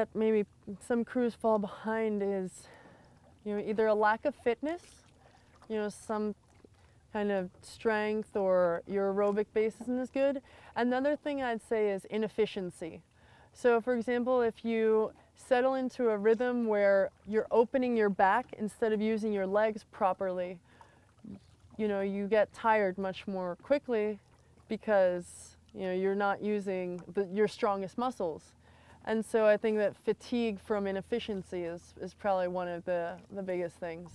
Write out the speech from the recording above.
that maybe some crews fall behind is, you know, either a lack of fitness, you know, some kind of strength or your aerobic base isn't as good. Another thing I'd say is inefficiency. So for example, if you settle into a rhythm where you're opening your back instead of using your legs properly, you know, you get tired much more quickly because, you know, you're not using the, your strongest muscles. And so I think that fatigue from inefficiency is, is probably one of the, the biggest things.